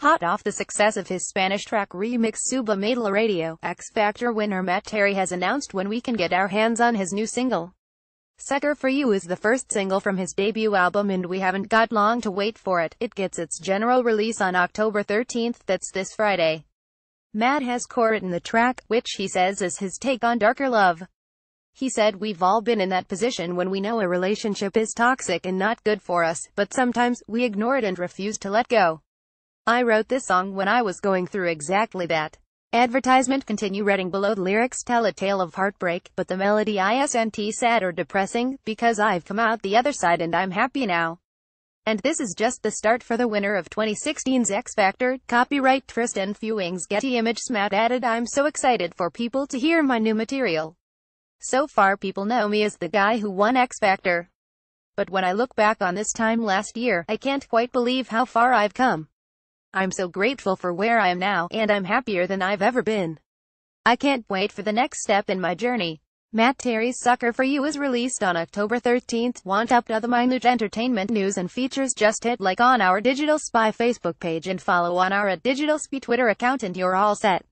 Hot off the success of his Spanish track remix Subeme La Radio, X Factor winner Matt Terry has announced when we can get our hands on his new single. Sucker for You is the first single from his debut album and we haven't got long to wait for it. It gets its general release on October 13th, that's this Friday. Matt has co-written the track, which he says is his take on darker love. He said we've all been in that position when we know a relationship is toxic and not good for us, but sometimes, we ignore it and refuse to let go. I wrote this song when I was going through exactly that. Advertisement continue reading below the lyrics tell a tale of heartbreak, but the melody isn't sad or depressing, because I've come out the other side and I'm happy now. And this is just the start for the winner of 2016's X Factor, copyright Tristan Fewings Getty Images Matt added I'm so excited for people to hear my new material. So far people know me as the guy who won X Factor. But when I look back on this time last year, I can't quite believe how far I've come. I'm so grateful for where I am now, and I'm happier than I've ever been. I can't wait for the next step in my journey. Matt Terry's Sucker for You is released on October 13th. Want up to the minute entertainment news and features just hit like on our Digital Spy Facebook page and follow on our at Digital Spy Twitter account and you're all set.